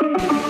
you